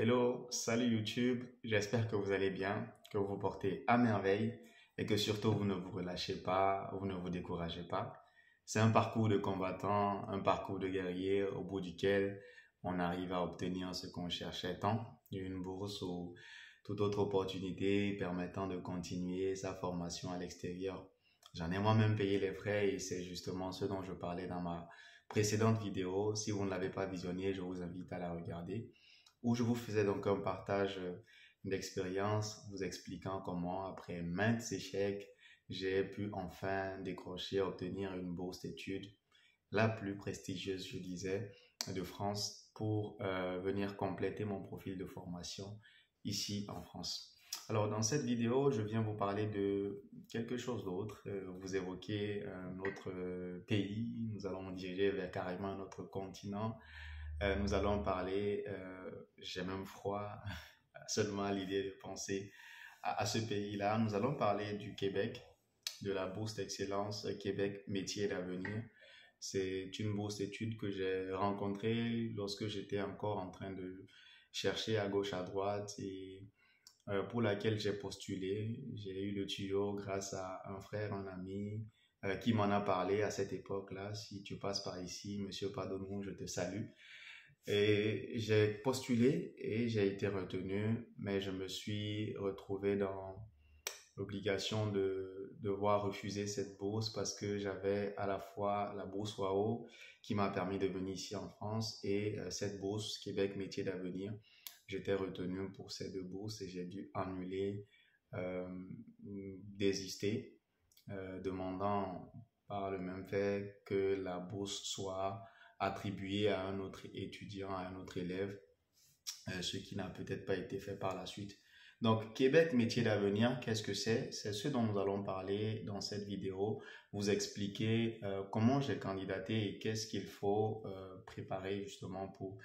Hello, salut YouTube, j'espère que vous allez bien, que vous vous portez à merveille et que surtout vous ne vous relâchez pas, vous ne vous découragez pas. C'est un parcours de combattant, un parcours de guerrier au bout duquel on arrive à obtenir ce qu'on cherchait tant, une bourse ou toute autre opportunité permettant de continuer sa formation à l'extérieur. J'en ai moi-même payé les frais et c'est justement ce dont je parlais dans ma précédente vidéo. Si vous ne l'avez pas visionnée, je vous invite à la regarder où je vous faisais donc un partage euh, d'expérience vous expliquant comment, après maintes échecs, j'ai pu enfin décrocher, obtenir une bourse d'études la plus prestigieuse, je disais, de France pour euh, venir compléter mon profil de formation ici en France. Alors dans cette vidéo, je viens vous parler de quelque chose d'autre, euh, vous évoquer un autre pays, nous allons diriger vers carrément un autre continent, euh, nous allons parler, euh, j'ai même froid seulement à l'idée de penser à, ce pays-là. Nous allons parler du Québec, de la bourse d'excellence Québec Métier d'avenir. C'est une bourse d'études que j'ai rencontrée lorsque j'étais encore en train de chercher à gauche, à droite et euh, pour laquelle j'ai postulé. J'ai eu le tuyau grâce à un frère, un ami qui m'en a parlé à cette époque-là. Si tu passes par ici, monsieur Pardonnou, je te salue. Et j'ai postulé et j'ai été retenu, mais je me suis retrouvé dans l'obligation de devoir refuser cette bourse parce que j'avais à la fois la bourse WAO qui m'a permis de venir ici en France et euh, cette bourse Québec Métier d'Avenir. J'étais retenu pour ces deux bourses et j'ai dû annuler, euh, désister, euh, demandant par le même fait que la bourse soit attribué à un autre étudiant, à un autre élève, euh, ce qui n'a peut-être pas été fait par la suite. Donc, Québec Métier d'avenir, qu'est-ce que c'est? C'est ce dont nous allons parler dans cette vidéo, vous expliquer euh, comment j'ai candidaté et qu'est-ce qu'il faut euh, préparer justement pour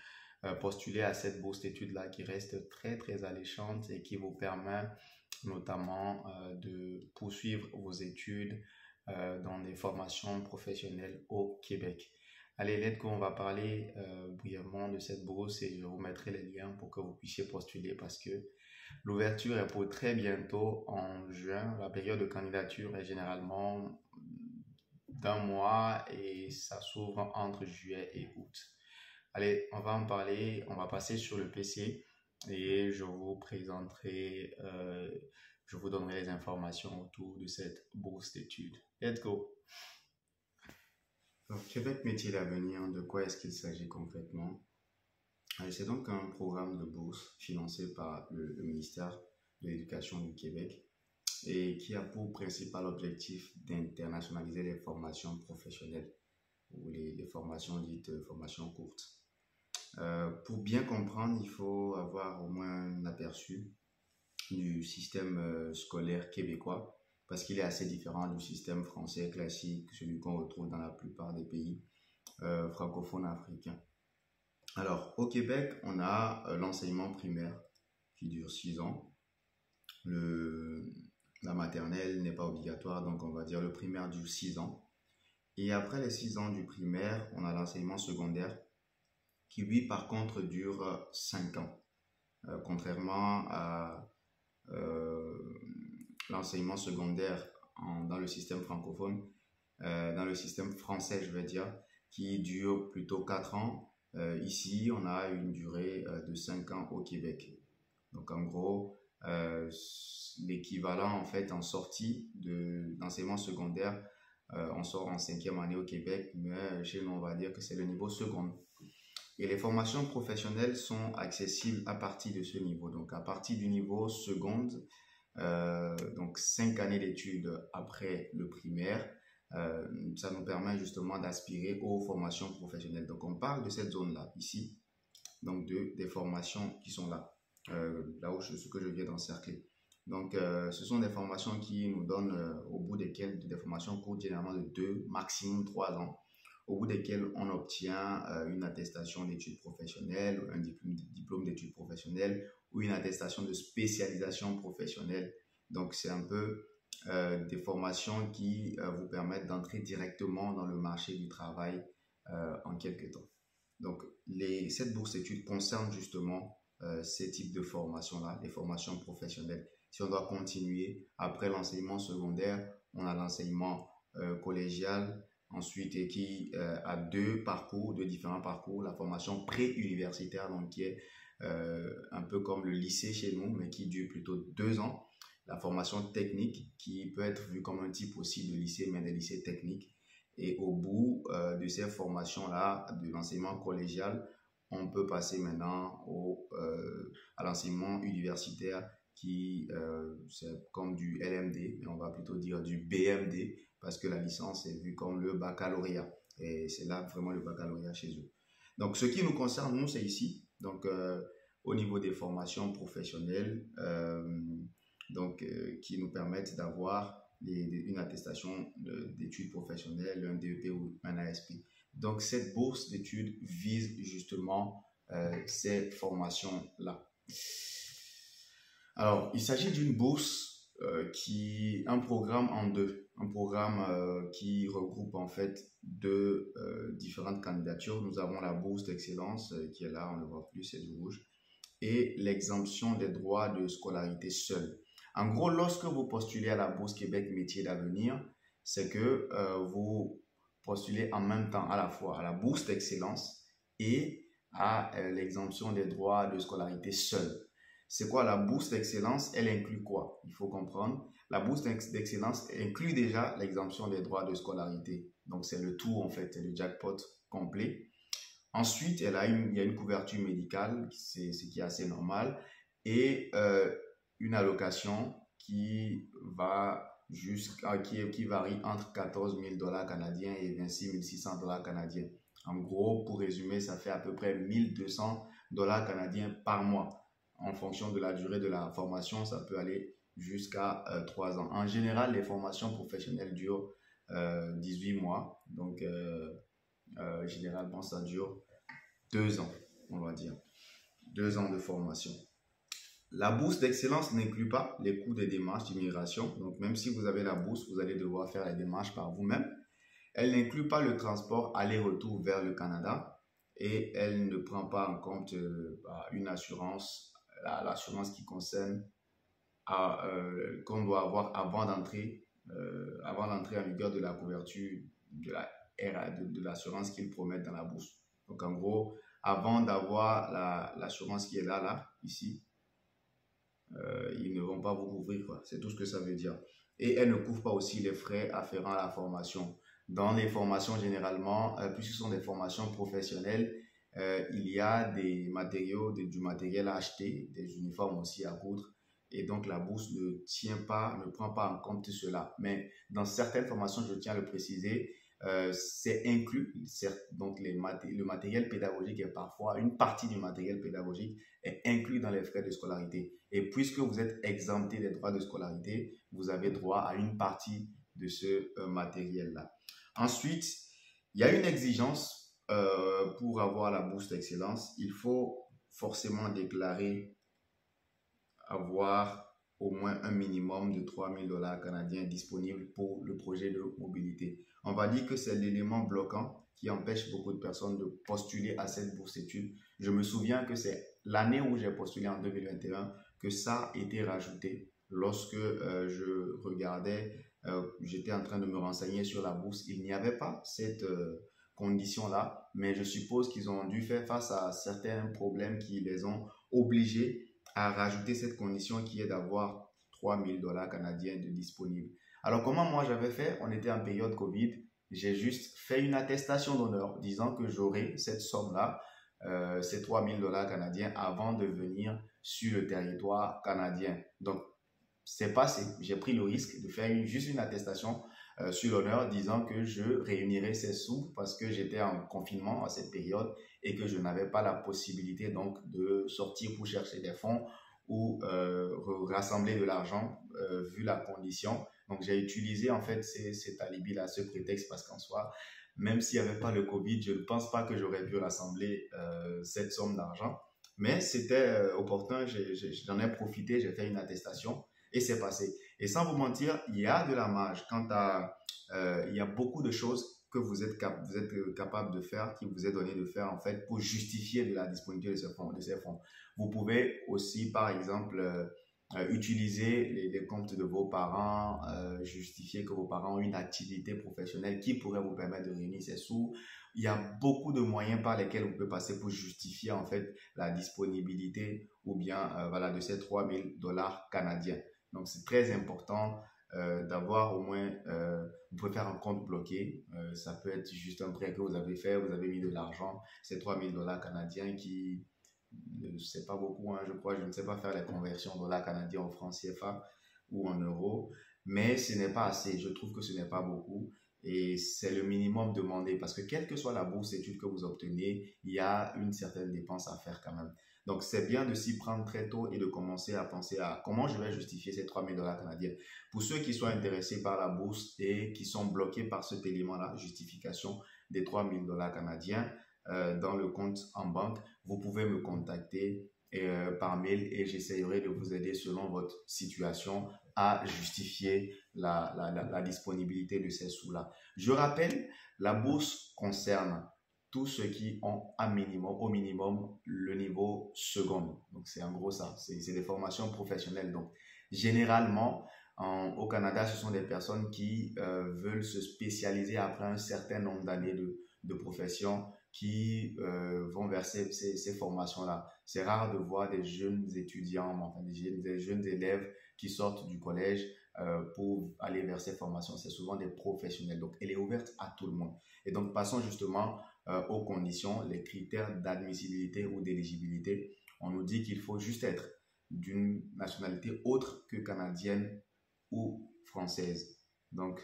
postuler à cette bourse d'études-là qui reste très, très alléchante et qui vous permet notamment de poursuivre vos études dans des formations professionnelles au Québec. Allez, let's go, on va parler euh, brièvement de cette bourse et je vous mettrai les liens pour que vous puissiez postuler parce que l'ouverture est pour très bientôt en juin. La période de candidature est généralement d'un mois et ça s'ouvre entre juillet et août. Allez, on va en parler, on va passer sur le PC et je vous présenterai, euh, je vous donnerai les informations autour de cette bourse d'études. Let's go! Alors, Québec Métier d'avenir, de quoi est-ce qu'il s'agit concrètement? C'est donc un programme de bourse financé par le, ministère de l'Éducation du Québec et qui a pour principal objectif d'internationaliser les formations professionnelles ou les, formations dites euh, formations courtes. Euh, pour bien comprendre, il faut avoir au moins un aperçu du système euh, scolaire québécois parce qu'il est assez différent du système français classique, celui qu'on retrouve dans la plupart des pays euh, francophones africains. Alors, au Québec, on a euh, l'enseignement primaire qui dure 6 ans. Le, la maternelle n'est pas obligatoire, donc on va dire le primaire dure 6 ans. Et après les 6 ans du primaire, on a l'enseignement secondaire qui, lui, par contre, dure 5 ans. Euh, contrairement à l'enseignement secondaire dans le système francophone, euh, dans le système français, je veux dire, qui dure plutôt 4 ans. Euh, ici, on a une durée euh, de 5 ans au Québec. Donc, en gros, l'équivalent, en fait, en sortie d'enseignement secondaire, on sort en cinquième année au Québec, mais chez nous, on va dire que c'est le niveau second. Et les formations professionnelles sont accessibles à partir de ce niveau. Donc, à partir du niveau seconde, donc cinq années d'études après le primaire. Euh, ça nous permet justement d'aspirer aux formations professionnelles. Donc on parle de cette zone-là ici, donc de, des formations qui sont là, euh, là où je, ce que je viens d'encercler. Donc ce sont des formations qui nous donnent au bout desquelles des formations courtes généralement de deux, maximum trois ans au bout desquelles on obtient une attestation d'études professionnelles, un diplôme d'études professionnelles ou une attestation de spécialisation professionnelle. Donc, c'est un peu euh, des formations qui euh, vous permettent d'entrer directement dans le marché du travail euh, en quelques temps. Donc, les, cette bourse d'études concerne justement ces types de formations-là, les formations professionnelles. Si on doit continuer après l'enseignement secondaire, on a l'enseignement collégial, ensuite et qui a deux parcours, deux différents parcours, la formation pré-universitaire, donc qui est un peu comme le lycée chez nous, mais qui dure plutôt deux ans la formation technique qui peut être vue comme un type aussi de lycée, mais des lycées techniques. Et au bout euh, de ces formations-là, de l'enseignement collégial, on peut passer maintenant au, euh, à l'enseignement universitaire qui, euh, c'est comme du LMD, mais on va plutôt dire du BMD, parce que la licence est vue comme le baccalauréat. Et c'est là vraiment le baccalauréat chez eux. Donc, ce qui nous concerne, nous, c'est ici. Donc, au niveau des formations professionnelles, donc, euh, qui nous permettent d'avoir une attestation d'études professionnelles, un DEP ou un ASP. Donc, cette bourse d'études vise justement euh, ces formations-là. Alors, il s'agit d'une bourse euh, qui, un programme en deux, un programme qui regroupe en fait deux différentes candidatures. Nous avons la bourse d'excellence qui est là, on ne le voit plus, c'est du rouge, et l'exemption des droits de scolarité seule. En gros, lorsque vous postulez à la Bourse Québec Métiers d'Avenir, c'est que euh, vous postulez en même temps à la fois à la Bourse d'Excellence et à euh, l'exemption des droits de scolarité seule. C'est quoi la Bourse d'Excellence? Elle inclut quoi? Il faut comprendre. La Bourse d'Excellence inclut déjà l'exemption des droits de scolarité. Donc, c'est le tout, en fait, le jackpot complet. Ensuite, elle a une, il y a une couverture médicale, c'est ce qui est assez normal. Et euh, une allocation qui va qui, qui varie entre 14 000 dollars canadiens et 26 600 dollars canadiens. En gros, pour résumer, ça fait à peu près 1200 dollars canadiens par mois. En fonction de la durée de la formation, ça peut aller jusqu'à 3 euh, ans. En général, les formations professionnelles durent 18 euh, mois. Donc, euh, généralement, ça dure 2 ans, on va dire. 2 ans de formation. La bourse d'excellence n'inclut pas les coûts des démarches d'immigration. Donc, même si vous avez la bourse, vous allez devoir faire les démarches par vous-même. Elle n'inclut pas le transport aller-retour vers le Canada et elle ne prend pas en compte euh, bah, une assurance, l'assurance qui concerne euh, qu'on doit avoir avant d'entrer, euh, avant l'entrée en vigueur de la couverture de la de, l'assurance qu'ils promettent dans la bourse. Donc, en gros, avant d'avoir l'assurance qui est là, là, ici, euh, ils ne vont pas vous couvrir. C'est tout ce que ça veut dire. Et elle ne couvre pas aussi les frais afférents à la formation. Dans les formations, généralement, euh, puisque ce sont des formations professionnelles, euh, il y a des matériaux, du matériel à acheter, des uniformes aussi à coudre. Et donc, la bourse ne tient pas, ne prend pas en compte cela. Mais dans certaines formations, je tiens à le préciser, euh, c'est inclus, donc le matériel pédagogique est parfois, une partie du matériel pédagogique est inclus dans les frais de scolarité. Et puisque vous êtes exempté des droits de scolarité, vous avez droit à une partie de ce euh, matériel-là. Ensuite, il y a une exigence euh, pour avoir la bourse d'excellence. Il faut forcément déclarer avoir au moins un minimum de 3000 dollars canadiens disponibles pour le projet de mobilité. On va dire que c'est l'élément bloquant qui empêche beaucoup de personnes de postuler à cette bourse études. Je me souviens que c'est l'année où j'ai postulé en 2021 que ça a été rajouté lorsque euh, je regardais, euh, j'étais en train de me renseigner sur la bourse. Il n'y avait pas cette euh, condition-là, mais je suppose qu'ils ont dû faire face à certains problèmes qui les ont obligés à rajouter cette condition qui est d'avoir 3000 dollars canadiens de disponibles. Alors comment moi j'avais fait? On était en période Covid. J'ai juste fait une attestation d'honneur disant que j'aurais cette somme-là, euh, ces 3000 dollars canadiens avant de venir sur le territoire canadien. C'est passé. J'ai pris le risque de faire juste une attestation euh, sur l'honneur disant que je réunirais ces sous parce que j'étais en confinement à cette période et que je n'avais pas la possibilité donc de sortir pour chercher des fonds ou euh, rassembler de l'argent euh, vu la condition. Donc j'ai utilisé en fait cet alibi-là, ce prétexte parce qu'en soi, même s'il n'y avait pas le Covid, je ne pense pas que j'aurais pu rassembler cette somme d'argent. Mais c'était opportun, j'en ai, profité, j'ai fait une attestation et c'est passé. Et sans vous mentir, il y a de la marge quant à, euh, il y a beaucoup de choses que vous êtes, vous êtes capable de faire, qui vous est donné de faire en fait pour justifier de la disponibilité de ces fonds. Vous pouvez aussi, par exemple, euh, utiliser les, comptes de vos parents, euh, justifier que vos parents ont une activité professionnelle qui pourrait vous permettre de réunir ces sous. Il y a beaucoup de moyens par lesquels vous pouvez passer pour justifier en fait la disponibilité ou bien euh, voilà de ces 3000 dollars canadiens. Donc c'est très important d'avoir au moins, vous pouvez faire un compte bloqué. ça peut être juste un prêt que vous avez fait, vous avez mis de l'argent, c'est 3000 dollars canadiens qui je sais pas beaucoup, hein, je crois, je ne sais pas faire les conversions dollars canadiens en francs CFA ou en euros, mais ce n'est pas assez, je trouve que ce n'est pas beaucoup et c'est le minimum demandé parce que quelle que soit la bourse d'études que vous obtenez, il y a une certaine dépense à faire quand même. Donc, c'est bien de s'y prendre très tôt et de commencer à penser à comment je vais justifier ces 3000 dollars canadiens. Pour ceux qui sont intéressés par la bourse et qui sont bloqués par cet élément-là, justification des 3000 dollars canadiens, euh, dans le compte en banque, vous pouvez me contacter euh, par mail et j'essaierai de vous aider selon votre situation à justifier la, la, disponibilité de ces sous-là. Je rappelle, la bourse concerne tous ceux qui ont un minimum, au minimum le niveau second. Donc c'est en gros ça, c'est des formations professionnelles. Donc généralement, au Canada, ce sont des personnes qui euh, veulent se spécialiser après un certain nombre d'années de, de profession qui euh, vont vers ces, ces, formations-là. C'est rare de voir des jeunes étudiants, enfin des jeunes élèves qui sortent du collège euh, pour aller vers ces formations. C'est souvent des professionnels. Donc, elle est ouverte à tout le monde. Et donc, passons justement euh, aux conditions, les critères d'admissibilité ou d'éligibilité. On nous dit qu'il faut juste être d'une nationalité autre que canadienne ou française. Donc,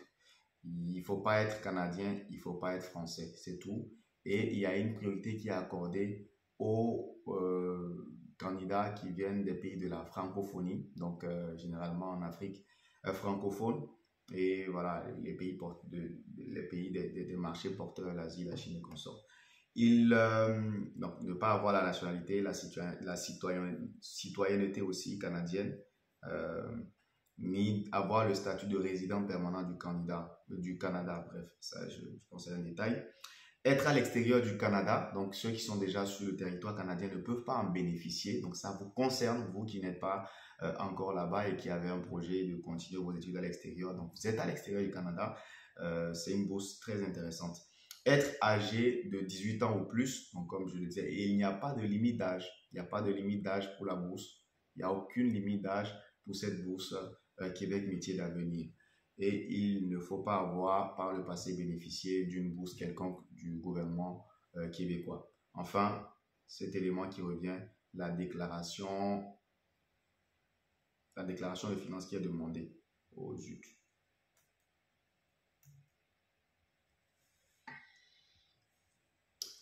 il ne faut pas être canadien, il ne faut pas être français, c'est tout et il y a une priorité qui est accordée aux euh, candidats qui viennent des pays de la francophonie, donc euh, généralement en Afrique euh, francophone. Et voilà, les pays, de, les pays des, marchés porteurs, l'Asie, la Chine et consorts. Il, donc, ne pas avoir la nationalité, la, citoyenneté aussi canadienne, ni avoir le statut de résident permanent du candidat, du Canada, bref, ça je, je pense c'est un détail. Être à l'extérieur du Canada, donc ceux qui sont déjà sur le territoire canadien ne peuvent pas en bénéficier. Donc ça vous concerne, vous qui n'êtes pas euh, encore là-bas et qui avez un projet de continuer vos études à l'extérieur. Donc vous êtes à l'extérieur du Canada, euh, c'est une bourse très intéressante. Être âgé de 18 ans ou plus, donc comme je le disais, et il n'y a pas de limite d'âge. Il n'y a pas de limite d'âge pour la bourse. Il n'y a aucune limite d'âge pour cette bourse euh, Québec Métier d'Avenir et il ne faut pas avoir par le passé bénéficié d'une bourse quelconque du gouvernement euh, québécois. Enfin, cet élément qui revient, la déclaration, la déclaration de finances qui est demandée aux ZUT.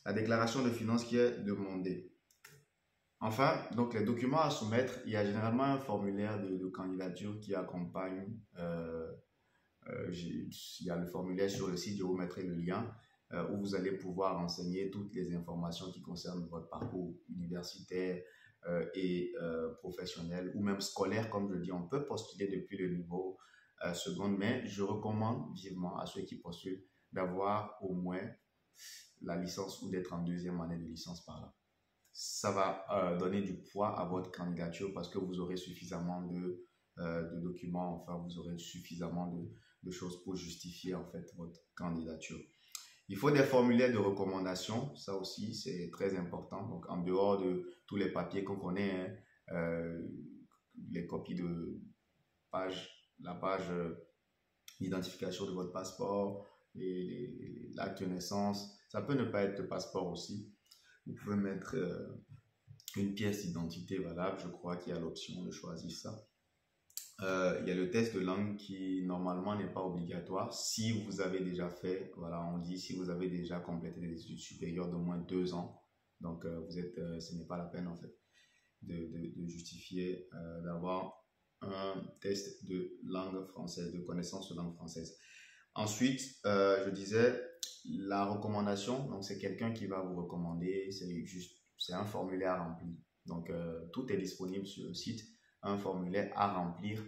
La déclaration de finances qui est demandée. Enfin, donc les documents à soumettre, il y a généralement un formulaire de, candidature qui accompagne euh, il y a le formulaire sur le site, je vous mettrai le lien euh, où vous allez pouvoir renseigner toutes les informations qui concernent votre parcours universitaire euh, et professionnel ou même scolaire. Comme je dis, on peut postuler depuis le niveau second, mais je recommande vivement à ceux qui postulent d'avoir au moins la licence ou d'être en deuxième année de licence par là. Ça va donner du poids à votre candidature parce que vous aurez suffisamment de, de documents, enfin vous aurez suffisamment de, choses pour justifier en fait votre candidature. Il faut des formulaires de recommandation, ça aussi c'est très important. Donc en dehors de tous les papiers qu'on connaît, hein, euh, les copies de page, la page euh, d'identification de votre passeport, l'acte de naissance, ça peut ne pas être de passeport aussi. Vous pouvez mettre euh, une pièce d'identité valable, je crois qu'il y a l'option de choisir ça. Euh, il y a le test de langue qui normalement n'est pas obligatoire si vous avez déjà fait, voilà, on dit si vous avez déjà complété des études supérieures d'au moins deux ans. Donc, euh, vous êtes, euh, ce n'est pas la peine en fait de, de, justifier d'avoir un test de langue française, de connaissance de langue française. Ensuite, je disais, la recommandation, donc c'est quelqu'un qui va vous recommander, c'est juste, c'est un formulaire rempli. Donc, tout est disponible sur le site un formulaire à remplir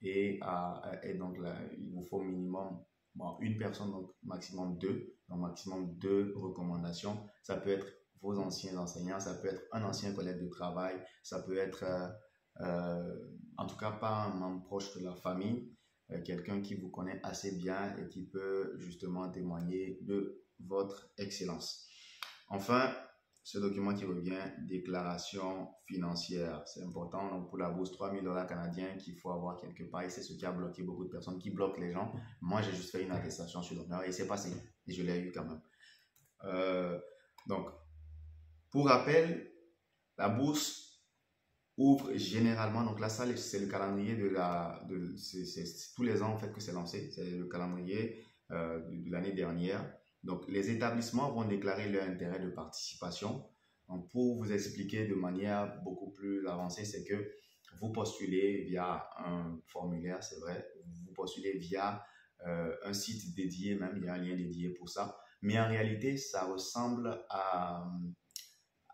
et, à, et donc il vous faut minimum bon, une personne, donc maximum deux, donc maximum deux recommandations. Ça peut être vos anciens enseignants, ça peut être un ancien collègue de travail, ça peut être, euh, euh, en tout cas, pas un membre proche de la famille, euh, quelqu'un qui vous connaît assez bien et qui peut justement témoigner de votre excellence. Enfin, ce document qui revient, déclaration financière. C'est important donc pour la bourse, 3000 dollars canadiens qu'il faut avoir quelque part. Et c'est ce qui a bloqué beaucoup de personnes, qui bloquent les gens. Moi, j'ai juste fait une attestation sur l'honneur et c'est passé. Et je l'ai eu quand même. Euh, donc, pour rappel, la bourse ouvre généralement, donc là, ça, c'est le calendrier de la, de, c'est tous les ans en fait que c'est lancé, c'est le calendrier euh, de l'année dernière. Donc, les établissements vont déclarer leur intérêt de participation. Pour vous expliquer de manière beaucoup plus avancée, c'est que vous postulez via un formulaire, c'est vrai, vous postulez via euh, un site dédié, même il y a un lien dédié pour ça. Mais en réalité, ça ressemble à,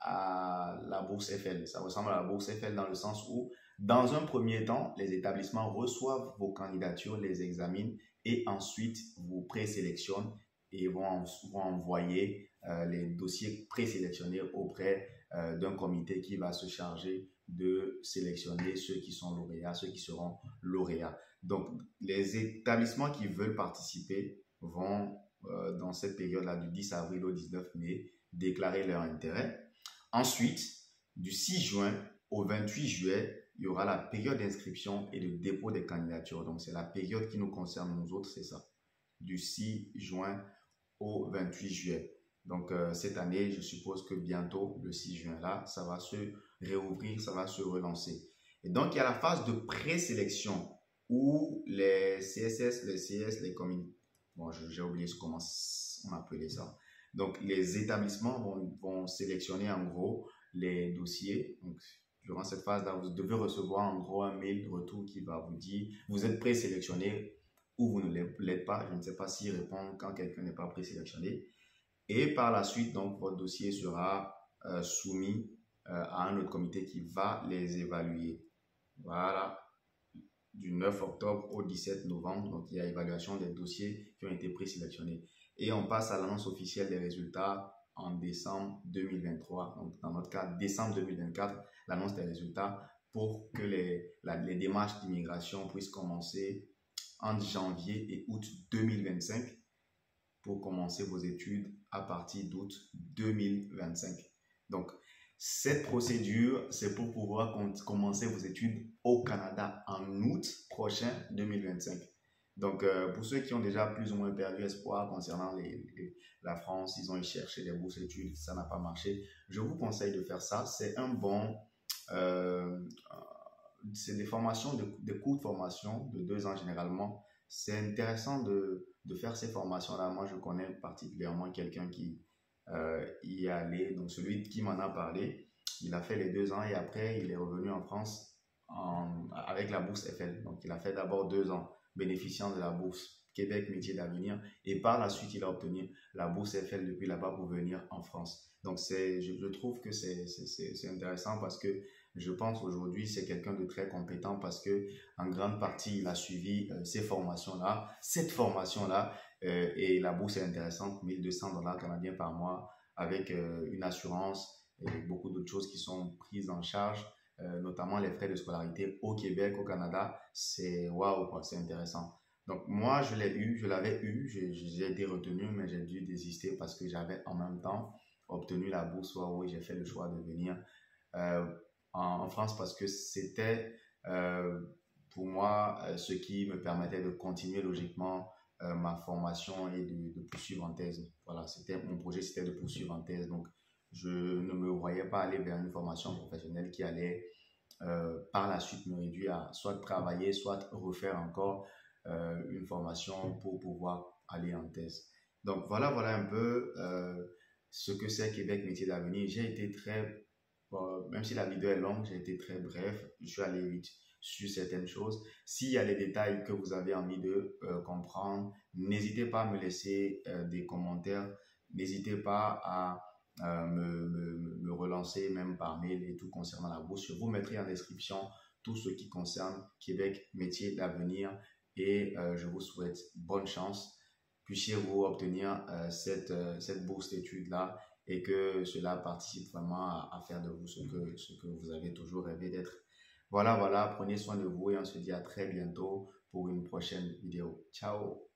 à la bourse Eiffel. Ça ressemble à la bourse Eiffel dans le sens où, dans un premier temps, les établissements reçoivent vos candidatures, les examinent et ensuite vous présélectionnent et vont, vont envoyer euh, les dossiers présélectionnés auprès euh, d'un comité qui va se charger de sélectionner ceux qui sont lauréats, ceux qui seront lauréats. Donc, les établissements qui veulent participer vont, euh, dans cette période-là, du 10 avril au 19 mai, déclarer leur intérêt. Ensuite, du 6 juin au 28 juillet, il y aura la période d'inscription et de dépôt des candidatures. Donc, c'est la période qui nous concerne, nous autres, c'est ça. Du 6 juin au 28 juillet. Donc, euh, cette année, je suppose que bientôt, le 6 juin, là, ça va se réouvrir, ça va se relancer. Et donc, il y a la phase de présélection où les CSS, les CS, les communes, bon, j'ai oublié comment on appelait ça. Donc, les établissements vont, vont sélectionner en gros les dossiers. Donc, durant cette phase-là, vous devez recevoir en gros un mail retour qui va vous dire, vous êtes présélectionné ou vous ne l'êtes pas. Je ne sais pas s'il répond quand quelqu'un n'est pas présélectionné. Et par la suite, donc, votre dossier sera euh, soumis euh, à un autre comité qui va les évaluer. Voilà, du 9 octobre au 17 novembre. Donc, il y a évaluation des dossiers qui ont été présélectionnés. Et on passe à l'annonce officielle des résultats en décembre 2023. Donc, dans notre cas, décembre 2024, l'annonce des résultats pour que les, les démarches d'immigration puissent commencer entre janvier et août 2025 pour commencer vos études à partir d'août 2025. Donc, cette procédure, c'est pour pouvoir commencer vos études au Canada en août prochain 2025. Donc, euh, pour ceux qui ont déjà plus ou moins perdu espoir concernant la France, ils ont cherché des bourses études, ça n'a pas marché. Je vous conseille de faire ça. C'est un bon, euh, c'est des formations, de, cours de formation de deux ans généralement. C'est intéressant de, de, faire ces formations-là. Moi, je connais particulièrement quelqu'un qui euh, y est allé, donc celui qui m'en a parlé. Il a fait les deux ans et après, il est revenu en France en, avec la bourse FL. Donc, il a fait d'abord deux ans bénéficiant de la bourse Québec Métier d'Avenir et par la suite, il a obtenu la bourse FL depuis là-bas pour venir en France. Donc, je trouve que c'est intéressant parce que je pense aujourd'hui c'est quelqu'un de très compétent parce que en grande partie il a suivi euh, ces formations là cette formation là euh, et la bourse est intéressante 1200 dollars canadiens par mois avec euh, une assurance et beaucoup d'autres choses qui sont prises en charge notamment les frais de scolarité au Québec au Canada. C'est waouh c'est intéressant. Donc moi je l'ai eu je l'avais eu j'ai été retenu mais j'ai dû désister parce que j'avais en même temps obtenu la bourse. Oui j'ai fait le choix de venir en, France parce que c'était euh, pour moi euh, ce qui me permettait de continuer logiquement euh, ma formation et de, poursuivre en thèse. Voilà, c'était mon projet, c'était de poursuivre en thèse. Donc, je ne me voyais pas aller vers une formation professionnelle qui allait par la suite me réduire à soit travailler, soit refaire encore une formation pour pouvoir aller en thèse. Donc voilà, voilà un peu ce que c'est Québec Métier d'Avenir. J'ai été très même si la vidéo est longue, j'ai été très bref. Je suis allé vite sur certaines choses. S'il y a des détails que vous avez envie de euh, comprendre, n'hésitez pas à me laisser euh, des commentaires. N'hésitez pas à euh, me, me, relancer même par mail et tout concernant la bourse. Je vous mettrai en description tout ce qui concerne Québec, métier d'avenir et je vous souhaite bonne chance. puissiez-vous obtenir cette, cette bourse d'études-là et que cela participe vraiment à, faire de vous ce que, ce que vous avez toujours rêvé d'être. Voilà, voilà, prenez soin de vous et on se dit à très bientôt pour une prochaine vidéo. Ciao